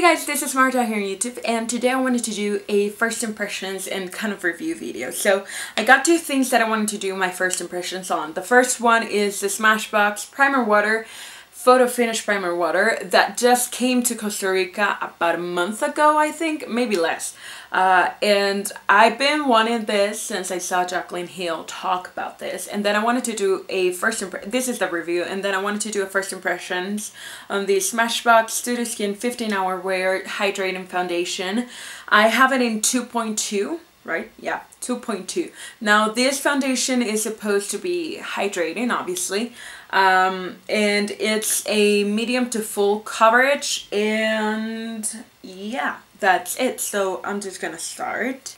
Hey guys, this is Marya here on YouTube and today I wanted to do a first impressions and kind of review video. So I got two things that I wanted to do my first impressions on. The first one is the Smashbox Primer Water photo finish primer water that just came to Costa Rica about a month ago I think maybe less uh, and I've been wanting this since I saw Jaclyn Hill talk about this and then I wanted to do a first impression, this is the review and then I wanted to do a first impressions on the Smashbox Studio Skin 15 hour wear hydrating foundation I have it in 2.2 right? Yeah, 2.2. Now this foundation is supposed to be hydrating, obviously. Um, and it's a medium to full coverage and yeah, that's it. So I'm just gonna start.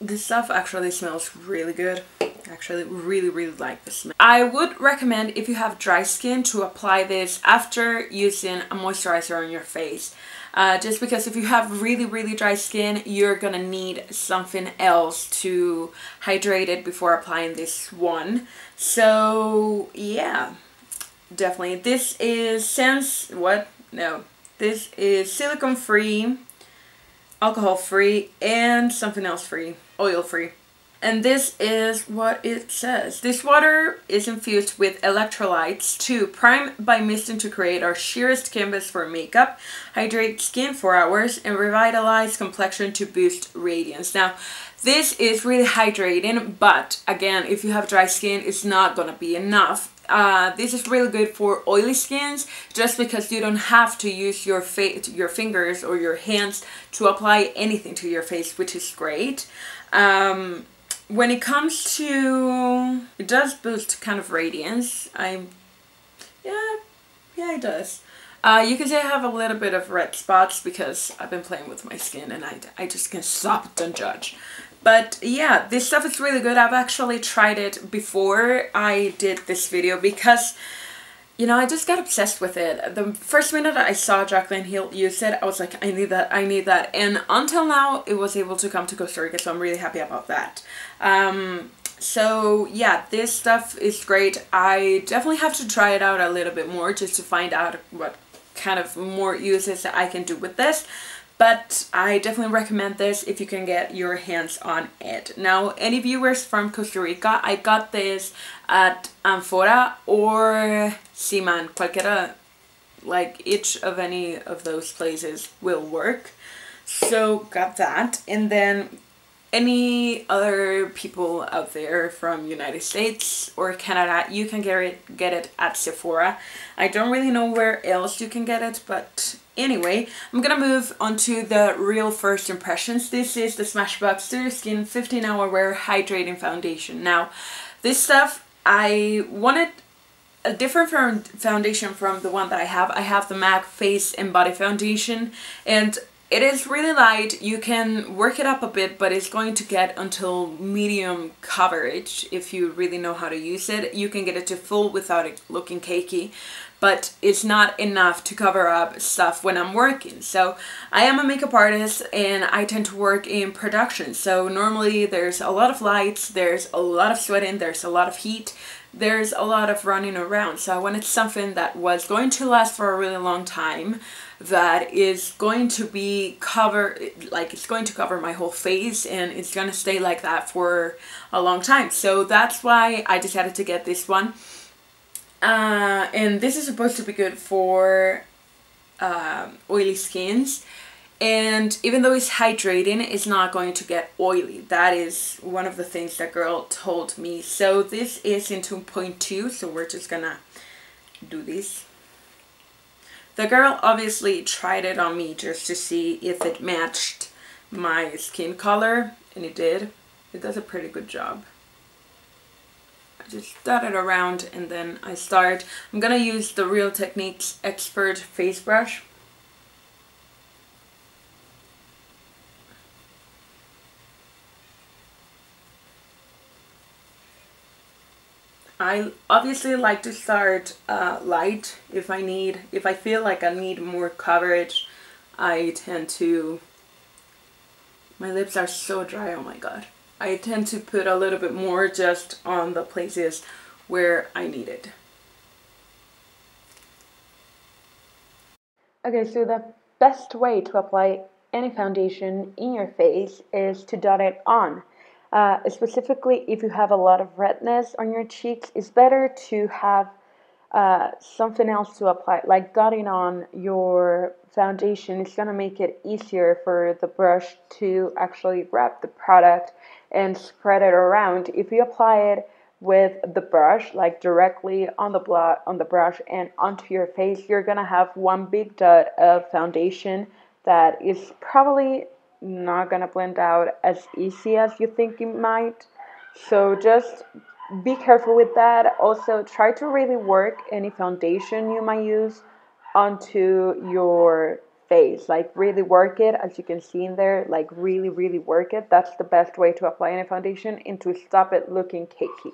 This stuff actually smells really good actually really really like the smell. I would recommend if you have dry skin to apply this after using a moisturizer on your face. Uh, just because if you have really really dry skin you're gonna need something else to hydrate it before applying this one. So yeah. Definitely. This is sense what? No. This is silicone free alcohol free and something else free oil free and this is what it says. This water is infused with electrolytes to prime by misting to create our sheerest canvas for makeup, hydrate skin for hours, and revitalize complexion to boost radiance. Now, this is really hydrating, but again, if you have dry skin, it's not gonna be enough. Uh, this is really good for oily skins just because you don't have to use your face, your fingers or your hands to apply anything to your face, which is great. Um, when it comes to it does boost kind of radiance. I'm yeah yeah it does. Uh, you can say I have a little bit of red spots because I've been playing with my skin and I, I just can't stop don't judge. But yeah this stuff is really good. I've actually tried it before I did this video because you know, I just got obsessed with it. The first minute I saw Jaclyn Hill use it, I was like, I need that, I need that. And until now, it was able to come to Costa Rica, so I'm really happy about that. Um, so yeah, this stuff is great. I definitely have to try it out a little bit more just to find out what kind of more uses that I can do with this but I definitely recommend this if you can get your hands on it. Now, any viewers from Costa Rica, I got this at Amphora or Simán, cualquiera, like each of any of those places will work. So got that. And then any other people out there from United States or Canada, you can get it, get it at Sephora. I don't really know where else you can get it, but anyway, I'm gonna move on to the real first impressions. This is the Smashbox Studio Skin 15 Hour Wear Hydrating Foundation. Now, this stuff, I wanted a different foundation from the one that I have. I have the MAC Face and Body Foundation and it is really light, you can work it up a bit, but it's going to get until medium coverage if you really know how to use it. You can get it to full without it looking cakey, but it's not enough to cover up stuff when I'm working. So I am a makeup artist and I tend to work in production. So normally there's a lot of lights, there's a lot of sweating, there's a lot of heat, there's a lot of running around. So I wanted something that was going to last for a really long time that is going to be cover like it's going to cover my whole face and it's gonna stay like that for a long time. So that's why I decided to get this one. Uh, and this is supposed to be good for um, oily skins. And even though it's hydrating it's not going to get oily. That is one of the things that girl told me. So this is in 2.2 so we're just gonna do this the girl obviously tried it on me just to see if it matched my skin color, and it did. It does a pretty good job. I just dot it around and then I start. I'm gonna use the Real Techniques Expert Face Brush. I obviously like to start uh, light if I need, if I feel like I need more coverage, I tend to, my lips are so dry, oh my god. I tend to put a little bit more just on the places where I need it. Okay, so the best way to apply any foundation in your face is to dot it on. Uh, specifically, if you have a lot of redness on your cheeks, it's better to have uh, something else to apply, like dotting on your foundation. It's going to make it easier for the brush to actually wrap the product and spread it around. If you apply it with the brush, like directly on the blo- on the brush and onto your face, you're gonna have one big dot of foundation that is probably not gonna blend out as easy as you think it might. So just be careful with that. Also, try to really work any foundation you might use onto your face. Like really work it, as you can see in there. Like really, really work it. That's the best way to apply any foundation and to stop it looking cakey.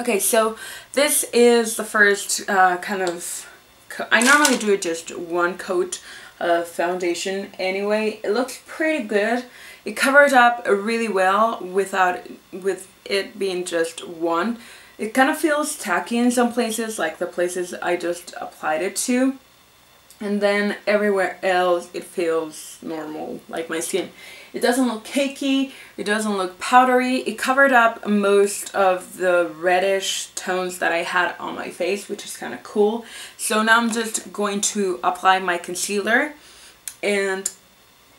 Okay, so this is the first uh, kind of, I normally do just one coat of foundation anyway. It looks pretty good. It covers up really well without, with it being just one. It kind of feels tacky in some places, like the places I just applied it to. And then everywhere else it feels normal, like my skin. It doesn't look cakey, it doesn't look powdery. It covered up most of the reddish tones that I had on my face, which is kind of cool. So now I'm just going to apply my concealer and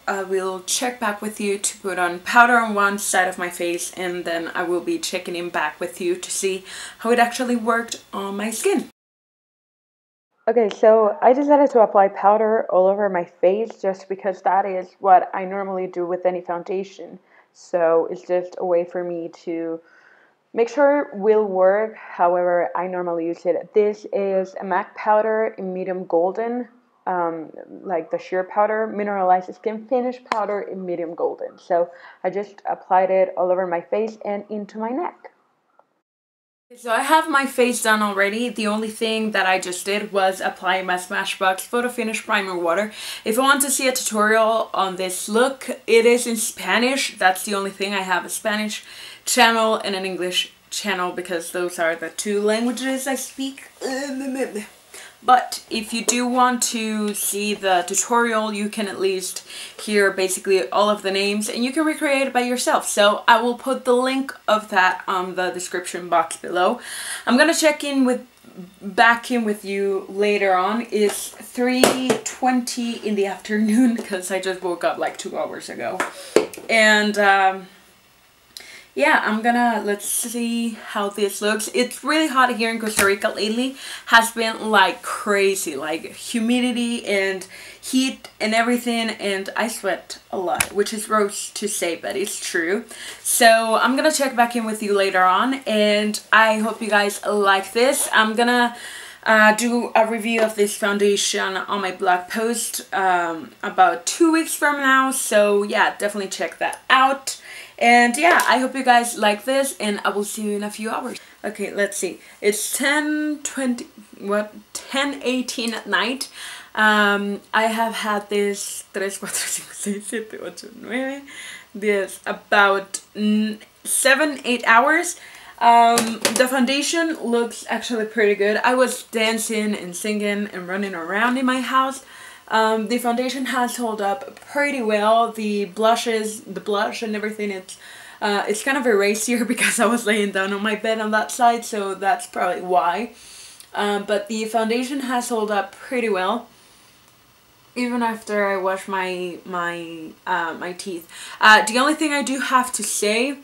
I will check back with you to put on powder on one side of my face and then I will be checking in back with you to see how it actually worked on my skin. Okay, so I decided to apply powder all over my face just because that is what I normally do with any foundation. So it's just a way for me to make sure it will work however I normally use it. This is a MAC powder in medium golden, um, like the sheer powder, mineralized skin finish powder in medium golden. So I just applied it all over my face and into my neck. So I have my face done already. The only thing that I just did was apply my Smashbox Photo Finish Primer Water. If you want to see a tutorial on this look, it is in Spanish. That's the only thing. I have a Spanish channel and an English channel because those are the two languages I speak. But if you do want to see the tutorial, you can at least hear basically all of the names and you can recreate it by yourself. So I will put the link of that on the description box below. I'm gonna check in with back in with you later on. It's 3.20 in the afternoon because I just woke up like two hours ago. And um, yeah, I'm gonna, let's see how this looks. It's really hot here in Costa Rica lately. Has been like crazy, like humidity and heat and everything and I sweat a lot, which is gross to say, but it's true. So I'm gonna check back in with you later on and I hope you guys like this. I'm gonna uh, do a review of this foundation on my blog post um, about two weeks from now. So yeah, definitely check that out. And yeah, I hope you guys like this and I will see you in a few hours. Okay, let's see. It's 10, 20, what, 10, 18 at night. Um, I have had this 3, 4, 5, 6, 7, 8, 9, this about 7, 8 hours. Um, the foundation looks actually pretty good. I was dancing and singing and running around in my house. Um, the foundation has held up pretty well. The blushes, the blush and everything, it's uh, it's kind of erased here because I was laying down on my bed on that side, so that's probably why. Um, but the foundation has held up pretty well. Even after I wash my my uh, my teeth. Uh, the only thing I do have to say,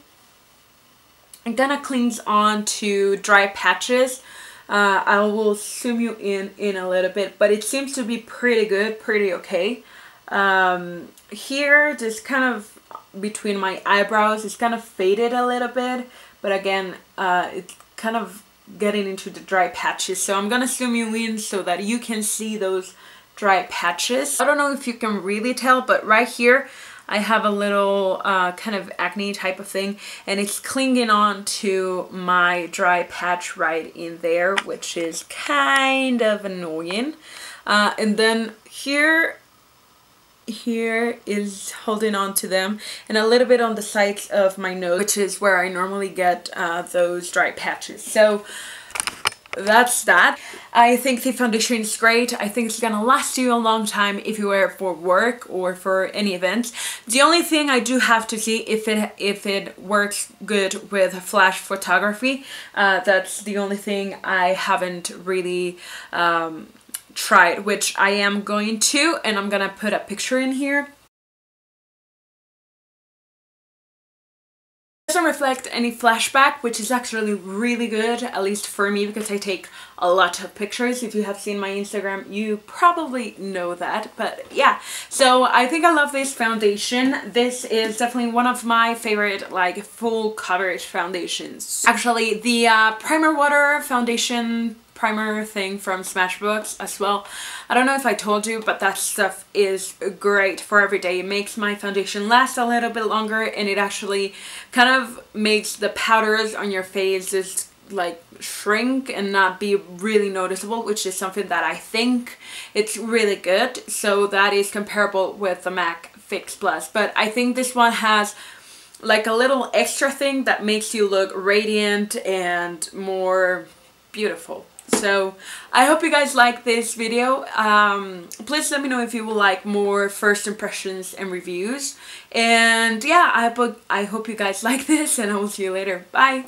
it kind of clings on to dry patches. Uh, I will zoom you in in a little bit, but it seems to be pretty good, pretty okay. Um, here, just kind of between my eyebrows, it's kind of faded a little bit, but again, uh, it's kind of getting into the dry patches. So I'm gonna zoom you in so that you can see those dry patches. I don't know if you can really tell, but right here, I have a little uh, kind of acne type of thing and it's clinging on to my dry patch right in there which is kind of annoying. Uh, and then here here is holding on to them and a little bit on the sides of my nose which is where I normally get uh, those dry patches. So that's that. I think the foundation is great. I think it's gonna last you a long time if you wear it for work or for any events. The only thing I do have to see if it if it works good with flash photography. Uh, that's the only thing I haven't really um, tried, which I am going to, and I'm gonna put a picture in here. Doesn't reflect any flashback, which is actually really good, at least for me, because I take a lot of pictures. If you have seen my Instagram, you probably know that, but yeah. So I think I love this foundation. This is definitely one of my favorite, like, full coverage foundations. Actually, the uh, Primer Water foundation primer thing from Smashbox as well. I don't know if I told you, but that stuff is great for every day. It makes my foundation last a little bit longer and it actually kind of makes the powders on your face just like shrink and not be really noticeable which is something that I think it's really good so that is comparable with the MAC Fix Plus but I think this one has like a little extra thing that makes you look radiant and more beautiful so I hope you guys like this video. Um, please let me know if you would like more first impressions and reviews. And yeah, I hope, I hope you guys like this and I will see you later. Bye!